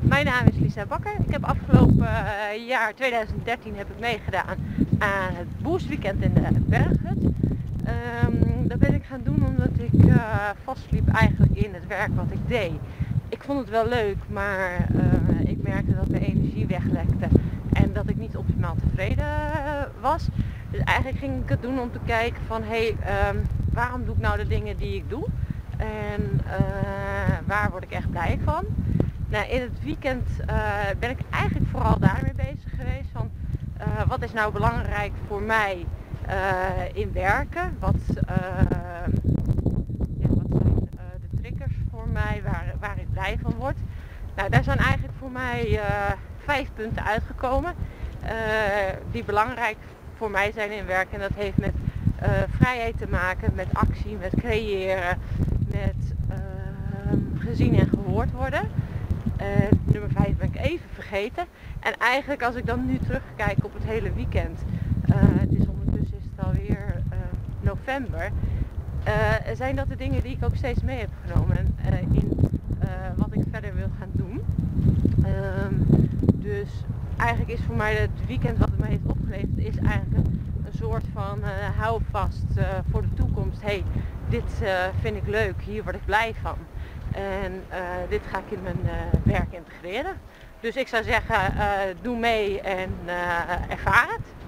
Mijn naam is Lisa Bakker. Ik heb afgelopen uh, jaar 2013 heb ik meegedaan aan het Boost Weekend in de Berghut. Um, dat ben ik gaan doen omdat ik uh, vastliep eigenlijk in het werk wat ik deed. Ik vond het wel leuk, maar uh, ik merkte dat mijn energie weglekte en dat ik niet optimaal tevreden was. Dus eigenlijk ging ik het doen om te kijken van hé, hey, um, waarom doe ik nou de dingen die ik doe? En waar word ik echt blij van? Nou, in het weekend uh, ben ik eigenlijk vooral daarmee bezig geweest. Van, uh, wat is nou belangrijk voor mij uh, in werken? Wat, ja, wat zijn de triggers voor mij waar, waar ik blij van word? Nou, daar zijn eigenlijk voor mij vijf punten uitgekomen die belangrijk voor mij zijn in werk. En dat heeft met vrijheid te maken, met actie, met creëren, met gezien en gehoord worden. Uh, nummer 5 ben ik even En eigenlijk als ik dan nu terugkijk op het hele weekend. Uh, het is ondertussen is het alweer uh, november. zijn dat de dingen die ik ook steeds mee heb genomen in wat ik verder wil gaan doen. Um, dus eigenlijk is voor mij het weekend wat het heeft opgeleverd is eigenlijk een soort van hou vast voor de toekomst. hey, dit vind ik leuk, hier word ik blij van. En dit ga ik in mijn werk integreren. Dus ik zou zeggen, uh, doe mee en ervaar het.